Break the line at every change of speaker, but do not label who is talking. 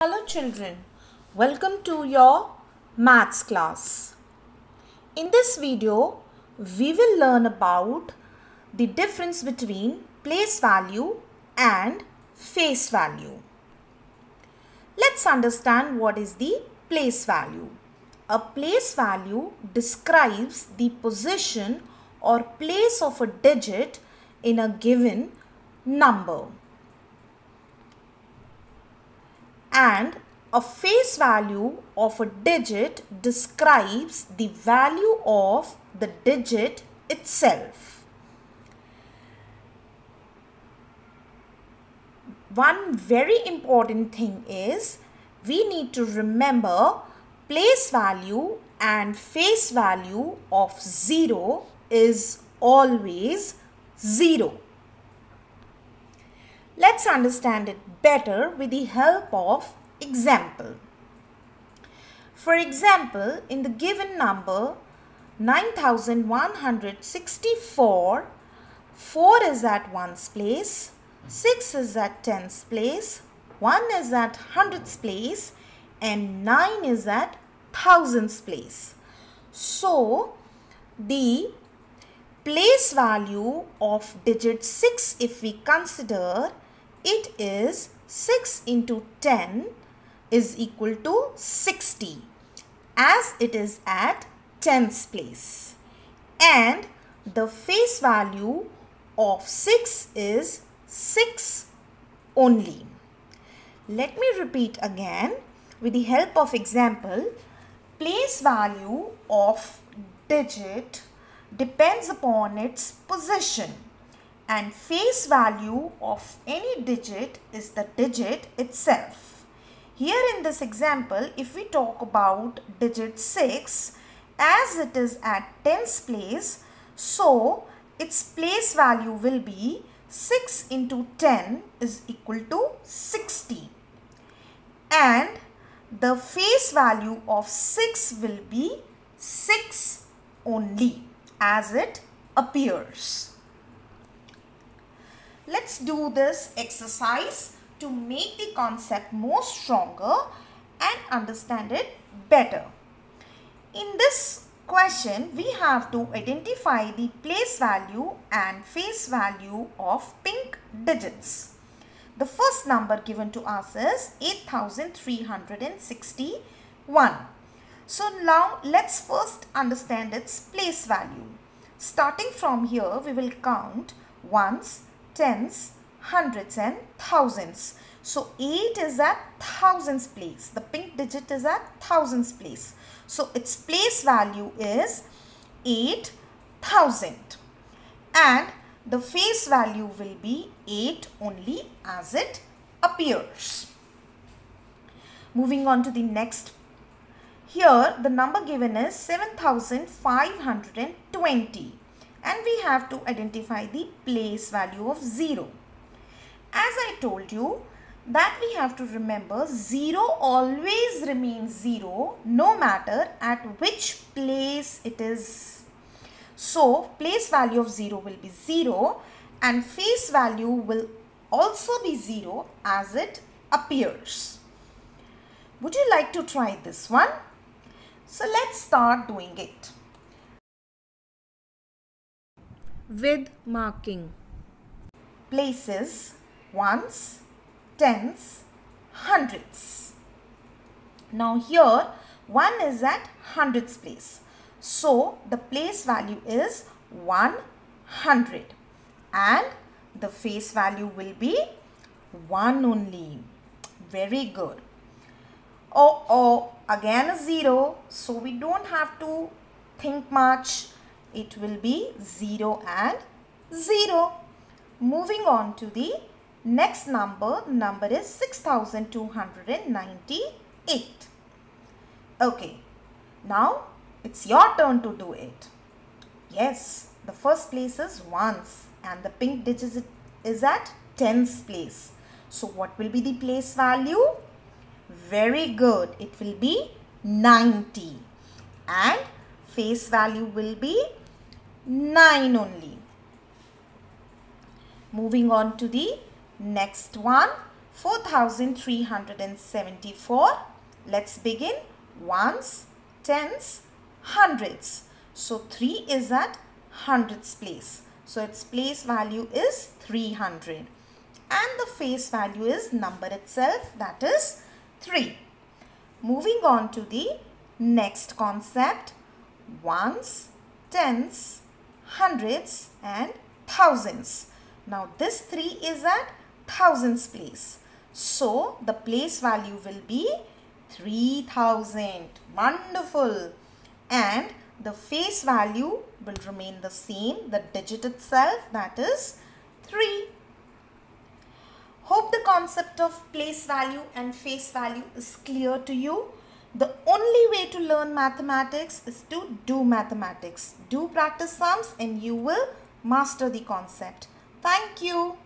Hello children, welcome to your maths class. In this video, we will learn about the difference between place value and face value. Let's understand what is the place value. A place value describes the position or place of a digit in a given number. And a face value of a digit describes the value of the digit itself. One very important thing is we need to remember place value and face value of 0 is always 0. Let's understand it better with the help of example. For example, in the given number 9164, 4 is at 1's place, 6 is at 10's place, 1 is at 100's place and 9 is at 1000's place. So, the place value of digit 6 if we consider it is 6 into 10 is equal to 60 as it is at tens place. And the face value of 6 is 6 only. Let me repeat again with the help of example. Place value of digit depends upon its position and face value of any digit is the digit itself. Here in this example, if we talk about digit 6 as it is at tens place, so its place value will be 6 into 10 is equal to 60 and the face value of 6 will be 6 only as it appears. Let's do this exercise to make the concept more stronger and understand it better. In this question, we have to identify the place value and face value of pink digits. The first number given to us is 8361. So now let's first understand its place value. Starting from here, we will count ones, tens, hundreds and thousands. So 8 is at thousands place. The pink digit is at thousands place. So its place value is 8000 and the face value will be 8 only as it appears. Moving on to the next. Here the number given is 7520 and we have to identify the place value of 0. As I told you that we have to remember 0 always remains 0 no matter at which place it is. So place value of 0 will be 0 and face value will also be 0 as it appears. Would you like to try this one? So let's start doing it.
With marking.
Places, ones, tens, hundreds. Now here 1 is at hundreds place. So the place value is 100 and the face value will be 1 only. Very good. Oh, oh, again a 0. So we don't have to think much it will be 0 and 0. Moving on to the next number, number is 6298. Okay, now it's your turn to do it. Yes, the first place is ones and the pink digit is at tens place. So what will be the place value? Very good. It will be 90 and face value will be 9 only. Moving on to the next one. 4374. Let's begin. Ones, tens, hundreds. So 3 is at hundreds place. So its place value is 300. And the face value is number itself that is 3. Moving on to the next concept. Ones, tens, hundreds and thousands. Now this 3 is at thousands place. So the place value will be 3000. Wonderful. And the face value will remain the same. The digit itself that is 3. Hope the concept of place value and face value is clear to you. The only way to learn mathematics is to do mathematics. Do practice sums and you will master the concept. Thank you.